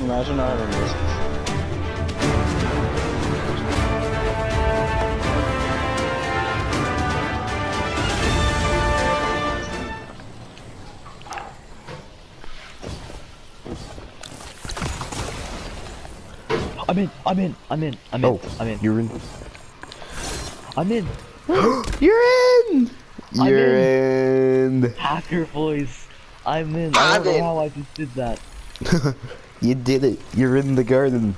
Imagine Iron this. I'm in. I'm in. I'm in. I'm in. Oh, I'm in. you're in. I'm in. You're in. I'm You're in. Hacker voice. I'm in. I I'm don't know in. how I just did that. You did it. You're in the garden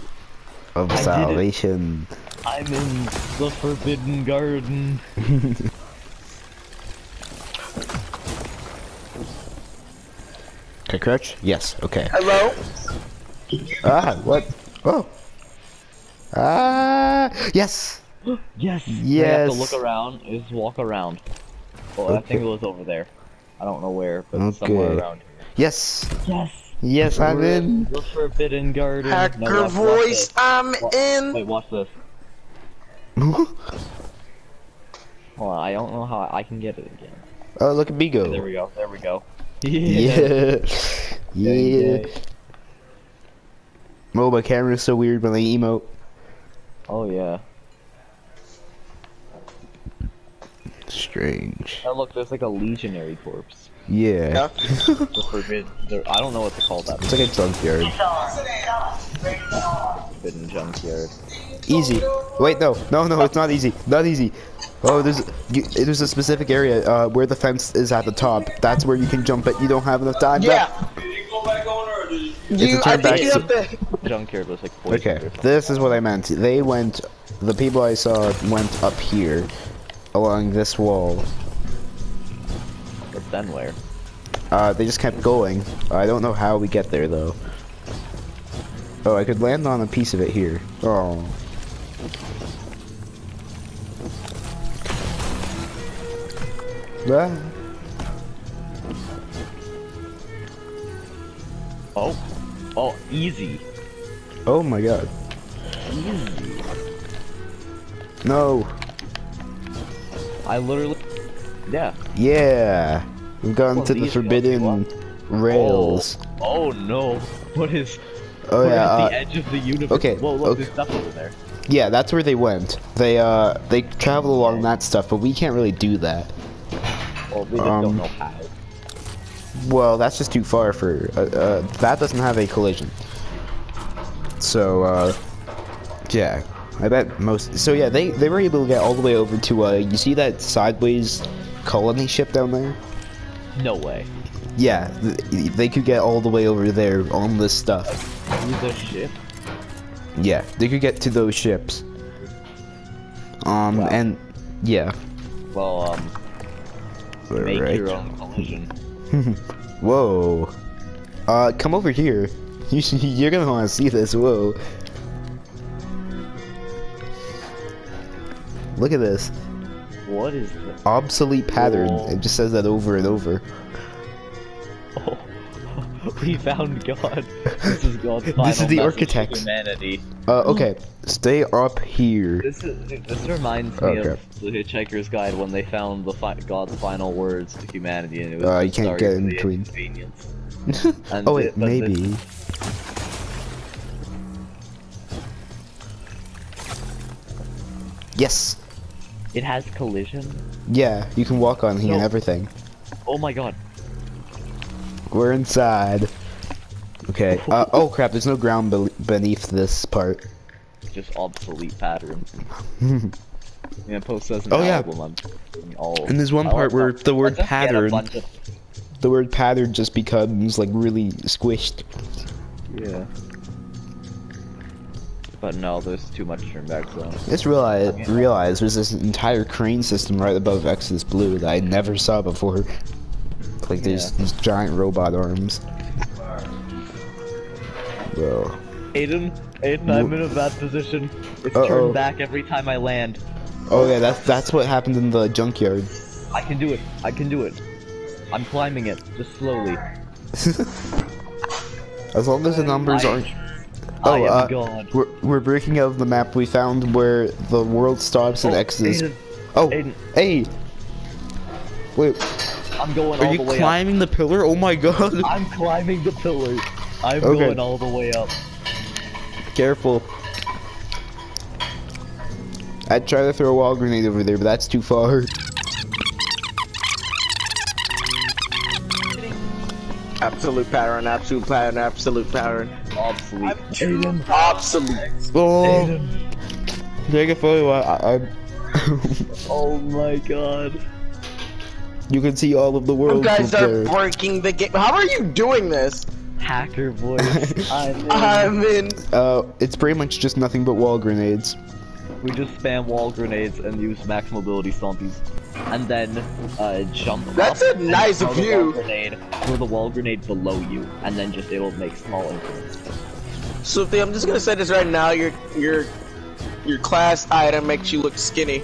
of I did it. salvation. I'm in the forbidden garden. Okay, crouch. Yes. Okay. Hello? Ah, what? Oh. Ah, yes. Yes. Yes! I have to look around. just walk around. Oh, I think it was over there. I don't know where, but it's somewhere around Yes. here. Yes. Yes, I'm We're in. The forbidden garden. Hacker watch- watch voice, this. I'm Wa- in. Wait, watch this. Hold on, I don't know how I can get it again. oh, look at me go. There we go. There we go. Yeah. Yeah. Yay. Oh, my camera's so weird when I emote. Oh yeah. Strange. Oh look, there's like a legionary corpse. Yeah. Yeah. The forbidden. I don't know what to call that. It's like a junkyard. Forbidden junkyard. Easy. Wait, no, no, no, it's not easy. Not easy. Oh, there's you, there's a specific area uh, where the fence is at the top. That's where you can jump it. You don't have enough time. Yeah. Did you back on or did you? You, a turn I back think you to- have to. Junkyard was like poisoned Okay, this is what I meant. They went, the people I saw went up here, along this wall. Then where? Uh, they just kept going. I don't know how we get there though. Oh, I could land on a piece of it here. Oh. Ah. Oh. Oh, easy. Oh my god. Easy. No. I literally. Yeah. Yeah. We've gone to the forbidden rails. Oh, oh no. What is? Oh, we're yeah. at Uh, the edge of the universe. okay, Whoa, look, okay. there's stuff over there. yeah, that's where they went. They uh they travel along that stuff, but we can't really do that. Well, we Um, don't know how. Well, that's just too far for uh, uh that doesn't have a collision. So uh yeah, I bet most so yeah, they they were able to get all the way over to uh you see that sideways colony ship down there? No way. Yeah, th they could get all the way over there on this stuff. A ship. Yeah, they could get to those ships. Um Wow. and yeah. Well, um, make Alright. your own collision. Whoa. Uh, come over here. You should, you're gonna want to see this. Whoa. Look at this. What is this? Obsolete pattern. Whoa. It just says that over and over. Oh, we found God. This is God's final This is the architects. humanity. Uh, okay. Stay up here. This is this reminds me Okay. of the Hitchhiker's Guide when they found the fi God's final words to humanity, and it was Uh, you can't get in between." inconvenience." And oh wait, the- maybe. Yes. It has collision. Yeah, you can walk on here and everything. Oh my God! We're inside. Okay. Uh, oh crap! There's no ground be beneath this part. Just obsolete pattern. Yeah, post as an Oh, yeah. album. I'm all, And there's one part where the word Let's just get a pattern- of- The word pattern just becomes like really squished. Yeah. But no, there's too much turn back zone. Just realize, realize there's this entire crane system right above Exodus Blue that I never saw before. Like there's Yeah. these giant robot arms. Bro. Aiden, Aiden, I'm in a bad position. It's Uh-oh. turned back every time I land. Oh yeah, that's that's what happened in the junkyard. I can do it. I can do it. I'm climbing it, just slowly. As long as the numbers aren't. I Oh, am uh, God. We're, we're breaking out of the map. We found where the world stops and Oh, Exodus. Aiden, Oh, Aiden. hey. Wait, I'm going are all you the way climbing the pillar? Oh my god. I'm climbing the pillar. I'm Okay. going all the way up. Careful. I'd try to throw a wall grenade over there, but that's too far. Absolute pattern, absolute pattern, absolute pattern. Obsolete. Aiden. Absolute. Oh, take a photo. I, I, Oh my god. you can see all of the world. You guys are there. breaking the game. How are you doing this? Hacker voice. I'm in. I'm in. Uh, it's pretty much just nothing but wall grenades. We just spam wall grenades and use max mobility stompies. And then, uh, jump That's a nice view. Grenade, throw the wall grenade below you, and then just it'll make small increments. Swifty, I'm just gonna say this right now. Your your your class item makes you look skinny.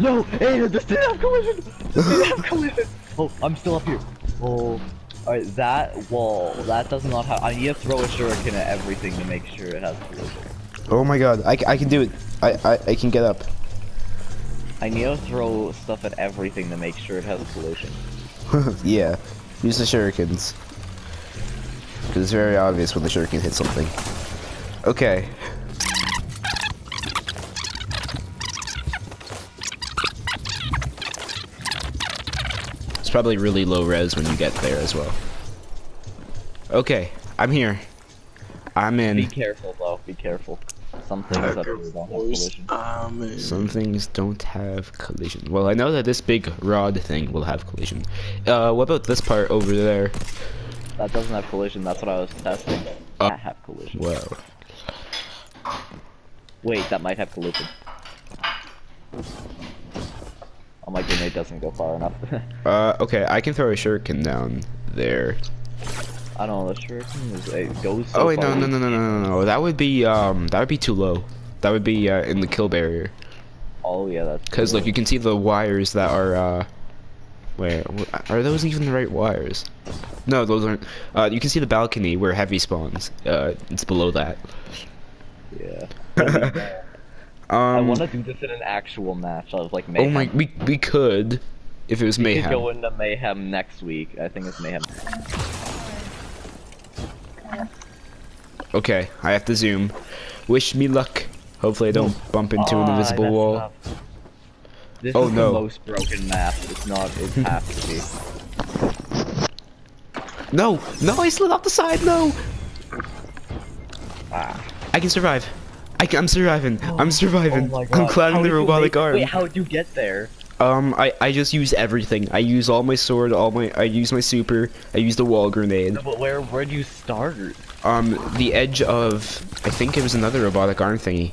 No! Aiden, this didn't have collision! This didn't have collision! Oh, I'm still up here. Oh. Alright, that wall, that does not have- I need to throw a shuriken at everything to make sure it has collision. Oh my god, I, I can do it. I, I, I can get up. I need to throw stuff at everything to make sure it has a collision. yeah, use the shurikens. Because it's very obvious when the shuriken hits something. Okay. It's probably really low res when you get there as well. Okay, I'm here. I'm in. Be careful though, be careful. Some things up here don't have collision. I'm. Some things don't have collision. Well, I know that this big rod thing will have collision. Uh, what about this part over there? That doesn't have collision, that's what I was testing. Uh, that have collision. Whoa. Wait, that might have collision. Oh, my grenade doesn't go far enough. Uh, okay, I can throw a shuriken down there. I don't know, the shuriken is, it goes so Oh wait, no, no, no, no, no, no, no. That would be um, that would be too low. That would be uh, in the kill barrier. Oh yeah, that's cool. look, you can see the wires that are uh, where are those even the right wires? No, those aren't. Uh, you can see the balcony where heavy spawns. Uh, it's below that. Yeah. Um, I want to do this in an actual match of like oh my, we we could, if it was We could mayhem. go into mayhem next week. I think it's mayhem. Okay, I have to zoom. Wish me luck. Hopefully I don't bump into an Ah, invisible wall. This Oh, is no. the most broken map. It's not. It has to be. No, no, I slid off the side. No, Ah. I can survive. I can, I'm surviving. I'm surviving. Oh I'm climbing the robotic arm. Wait, how would you get there? Um, I I just use everything. I use all my sword, all my I use my super. I use the wall grenade. No, but where where do you start? Um, the edge of I think it was another robotic arm thingy.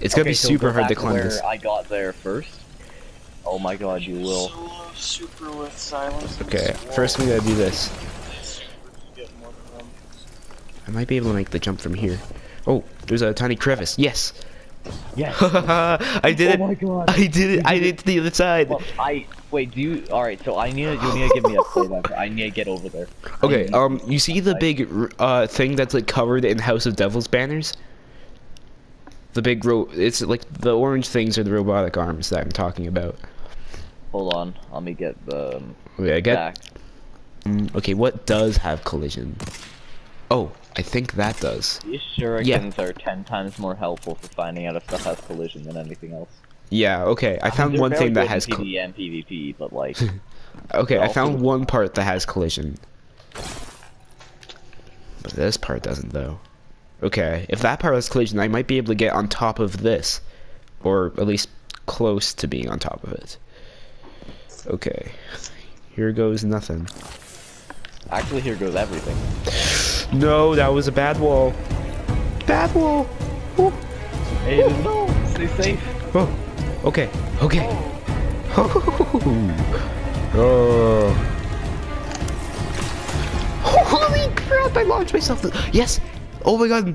It's gonna Okay, be so super go hard to climb where this. I got there first. Oh my god, you will. Super with silence. Okay, first we gotta do this. Super, you get more than one. I might be able to make the jump from here. Oh, there's a tiny crevice. Yes. Yes. I did it. Oh my god. I did it. I did it to the other side. Well, I wait. Do you? All right. So I need to. You need to give me a play by. I need to get over there. Okay, um, you see the big uh thing that's like covered in House of Devils banners? The big ro- it's like the orange things are the robotic arms that I'm talking about. Hold on. Let me get the um, Okay, I get. back. Mm, okay, what does have collision? Oh, I think that does. These shurikens are ten times more helpful for finding out if stuff has collision than anything else. Yeah, okay, I found They're one thing that has. PvE and PvP, but like, okay, I found one part that has collision. But this part doesn't, though. Okay, if that part has collision, I might be able to get on top of this. Or at least close to being on top of it. Okay. Here goes nothing. actually, here goes everything. No, that was a bad wall. Bad wall. Oh, Aiden, no, stay safe. oh. okay, okay. Oh. Holy crap, I launched myself. Yes. Oh my god.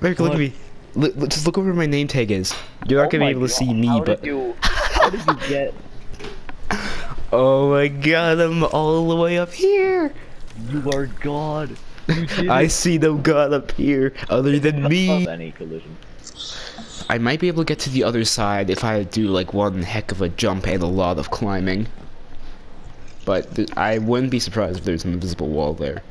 Merrick, look at me. Look, look- just look where my name tag is. You're not Oh gonna be able to see me, how but Did you, how did you get? oh my god, I'm all the way up here. You are God. You did I see no god up here other than me. Any collision. I might be able to get to the other side if I do like one heck of a jump and a lot of climbing. But th- I wouldn't be surprised if there's an invisible wall there.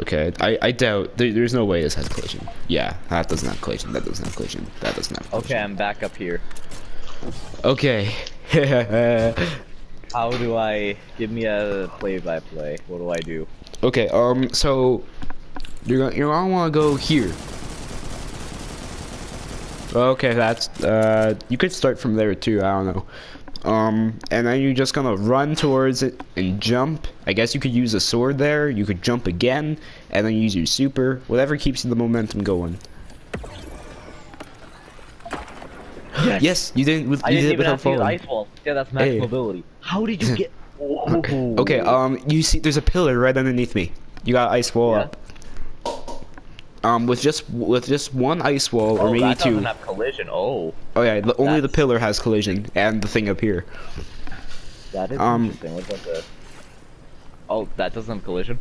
Okay, I, I doubt there, there's no way this has collision. Yeah, that doesn't have collision. That doesn't have collision. That doesn't have collision. Okay, I'm back up here. Okay. How do I give me a play-by-play? What do I do? Okay. Um. So you're gonna you're gonna want to go here. Okay, that's uh. You could start from there too. I don't know. Um, and then you're just gonna run towards it and jump. I guess you could use a sword there. You could jump again, and then use your super. Whatever keeps the momentum going. Yes. Yes, you didn't. With, I you didn't did it even without have to use falling. ice wall. Yeah, that's max Hey. mobility. How did you get? Okay. okay. Um, you see, there's a pillar right underneath me. You got ice wall Yeah. up. Um, with just with just one ice wall or Oh, maybe that two. doesn't have collision. Oh, Oh yeah, the, only the pillar has collision and the thing up here. that is Um, interesting. What's up there? Oh, that doesn't have collision.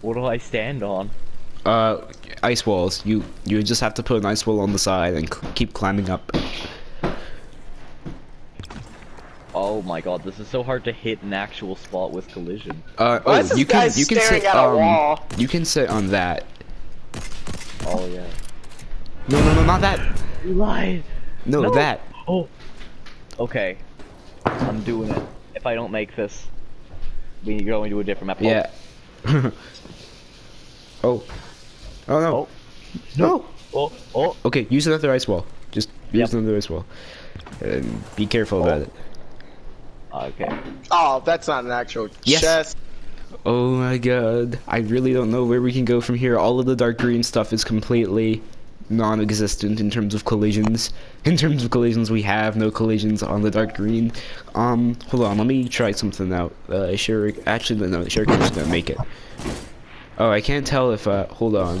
What do I stand on? Uh, ice walls. You you just have to put an ice wall on the side and keep climbing up. Oh my god, this is so hard to hit an actual spot with collision. Uh, Why oh, is this you guy can you can sit at um you can sit on that. Oh yeah. No no no not that. You lied. No, No. that. Oh. Okay. I'm doing it. If I don't make this, we need go into a different map. Oh, Yeah. oh. Oh no. Oh. No. Oh. Oh. Okay, use another ice wall. Just use Yep. another ice wall. And be careful about it. Okay. Oh, that's not an actual Yes. chest. Oh my god. I really don't know where we can go from here. All of the dark green stuff is completely non-existent in terms of collisions. In terms of collisions, we have no collisions on the dark green. Um, hold on, let me try something out. Uh, sure, actually, no, Shuriken's gonna make it. Oh, I can't tell if, uh, hold on.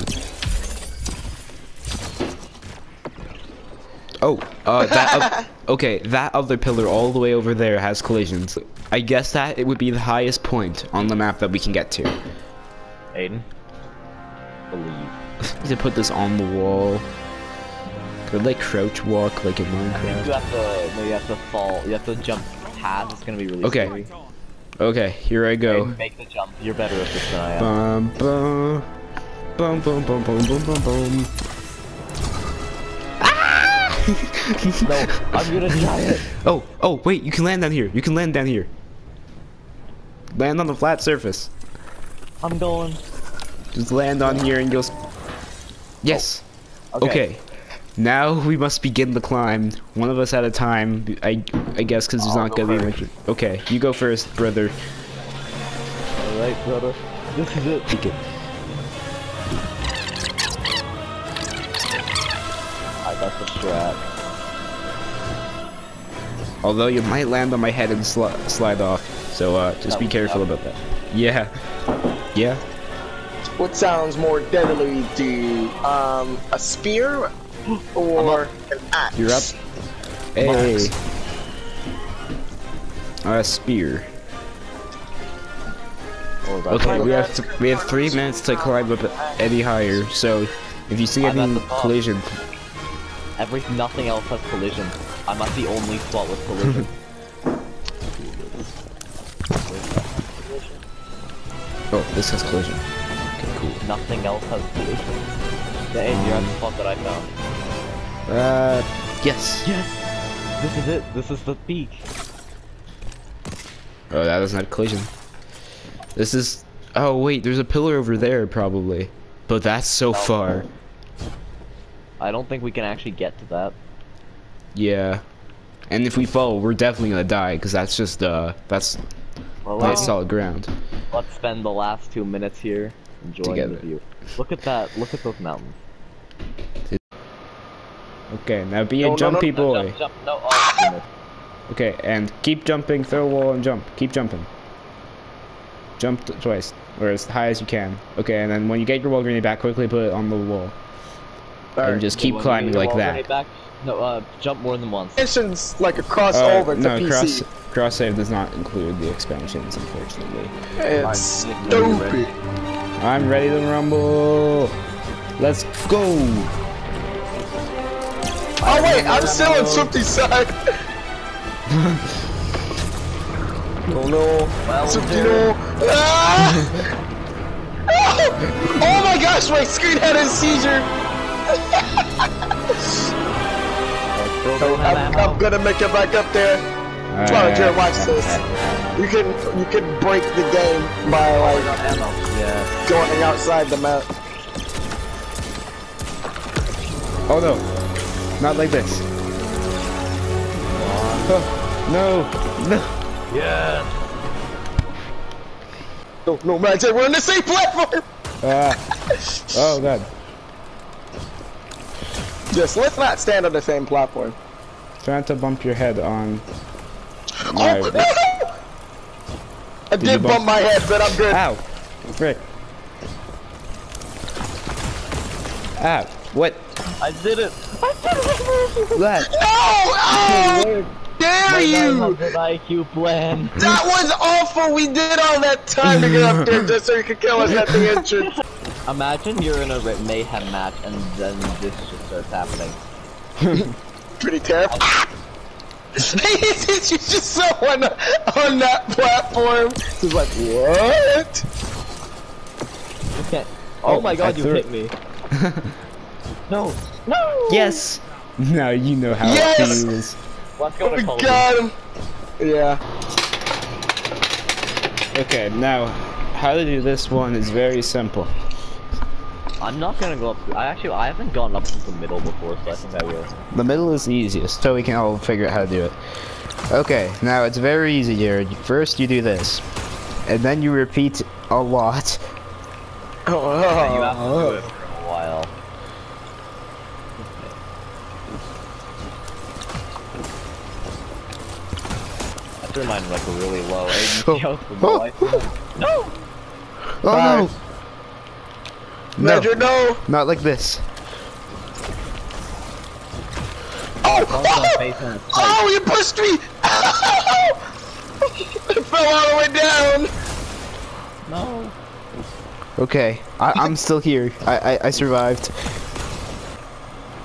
Oh, uh, that, o- okay, that other pillar all the way over there has collisions. I guess that it would be the highest point on the map that we can get to. Aiden. Believe. to put this on the wall. Could like crouch walk like in Minecraft. I think you have to. No, you have to fall. You have to jump past. It's gonna be really Okay. scary. Okay, here I go. Make the jump. You're better at this than I am. Bum bum. Bum bum bum bum bum bum bum. No, I'm gonna try it. Oh, oh, wait, you can land down here. You can land down here. Land on the flat surface. I'm going. Just land on here and you'll. Yes. Oh, okay. Okay. Now we must begin the climb. One of us at a time. I I guess because there's I'll not go gonna be much. Okay, you go first, brother. All right, brother. This is it. Begin. I got the strap. Although you might land on my head and sli slide off, so uh, just That be careful that about that. Yeah, yeah. What sounds more deadly to you? Um, a spear or an axe? You're up. Hey, a spear. Oh, Okay, we have th we have three minutes to climb up any higher. So if you see any collision, Every nothing else has collision. I'm at the only spot with collision. oh, this has collision. Okay, cool. nothing else has collision. The Aiden, you're at the spot that I found. Uh, yes. Yes! This is it. This is the peak. Oh, that doesn't have collision. This is. Oh wait, there's a pillar over there probably, but that's so far. I don't think we can actually get to that. Yeah. And if we fall, we're definitely gonna die, because that's just, uh, that's, Well, that's solid ground. let's spend the last two minutes here enjoying Together. the view. Look at that. Look at those mountains. Okay, now be No, a jumpy no, No, boy. jump, jump. Oh. Okay, and keep jumping, throw a wall and jump. Keep jumping. Jump twice, or as high as you can. Okay, and then when you get your wall grenade back, quickly put it on the wall. And just keep When climbing like that. Back, no, uh, jump more than once. Missions like a Uh, crossover to no, PC. cross cross save does not include the expansions, unfortunately. It's stupid. I'm ready to rumble. Let's go. Oh wait, I'm still on Swifty's side. oh no, Well, Swifty no. Ah! Oh my gosh, my screen had a seizure. Still I'm. I'm gonna make it back up there. Well, Jared, watch this. You can you can break the game by like. Yeah. going outside the map. Oh no, not like this. Oh, no, no. Yeah. No, no, man, Jared, we're on the same platform. Ah. Oh god. Just let's not stand on the same platform. Trying to bump your head on. my- Oh, no! I did, you bump bump- my head, but I'm good. Ow! Frick. Ah, what? I did it. I did it! That. No! Oh! Dare My you! 900 IQ plan. That was awful. We did all that time to get up there just so you could kill us at the entrance. Imagine you're in a ri- mayhem match and then this just starts happening. Pretty terrifying. you just saw one on that platform. He's like, what? Okay. Oh, Oh, my god, I you threw hit me. no. No! Yes! Now you know how Yes! Oh it feels. Let's go to We Colby. got him. Yeah. Okay, now, how to do this one is very simple. I'm not gonna go up. I actually, I haven't gone up to the middle before, so I think I will. The middle is the easiest, so we can all figure out how to do it. Okay, now it's very easy here. First you do this, and then you repeat a lot. Oh, And you have to do it for a while. I threw mine like a really low. Oh. Aiden yelled for my Oh. life. No! Oh, No! Ledger, no. Not like this. Oh, oh, face on his pipe. oh, you pushed me. I fell all the way down. No. Okay, I, I'm still here. I, I I survived.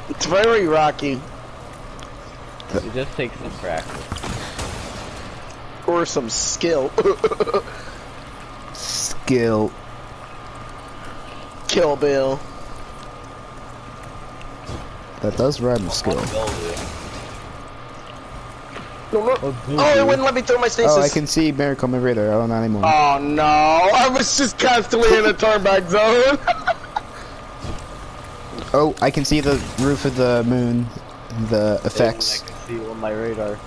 It's very rocky. It just takes some practice. Or some skill. Skill. Kill Bill. That does rhyme with skill. Let's go, dude. No, no. Oh, it wouldn't let me throw my stasis. Oh, I can see Miracle my radar. Oh, not anymore. Oh no, I was just constantly in a turnback zone. Oh, I can see the roof of the moon. The effects. I can see on my radar.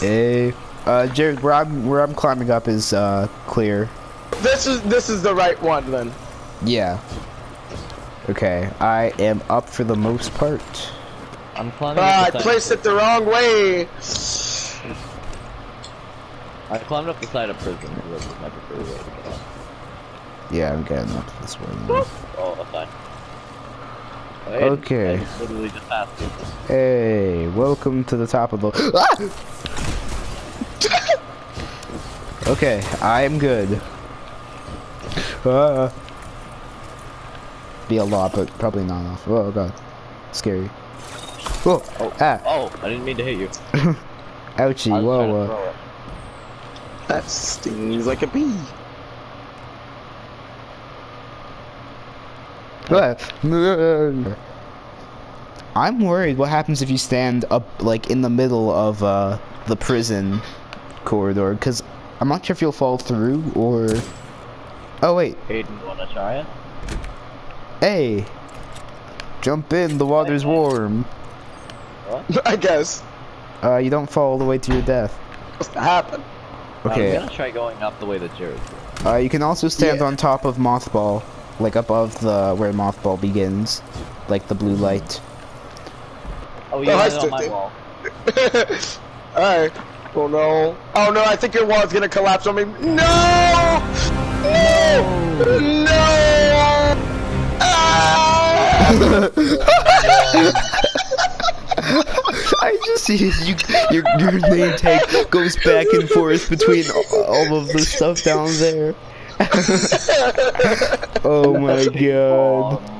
Hey. Uh, Jared, where I'm where I'm climbing up is uh clear. this is this is the right one then. Yeah. Okay, I am up for the most part. I'm climbing. Ah, I up the side placed it the wrong way. I climbed up the side of prison. so This my preferred way to get up. Yeah, I'm getting up this way. now. Oh, fine. Aiden, Okay. I just literally just passed you. Hey, welcome to the top of the. Ah! okay, I'm good. Uh, be a lot, but probably not enough. Oh god, scary. Whoa! Oh, Ah! oh, I didn't mean to hit you. Ouchie! I was trying to Whoa! It. That stings like a bee. I'm worried. What happens if you stand up, like in the middle of uh, the prison corridor? Because I'm not sure if you'll fall through or. Oh wait! Aiden, wanna try it? Hey! Jump in, the water's warm. I guess. Uh, you don't fall all the way to your death. What's to happen? Okay, I'm gonna try going up the way that Jared did. uh, you can also stand Yeah. on top of Mothball, like above the where Mothball begins, like the blue light. Oh, you Oh, I landed on my there. wall. Alright. Oh no. Oh no, I think your wall's gonna collapse on me. No! No! No! I just see you, your, your name tag goes back and forth between all, of the stuff down there. oh my god.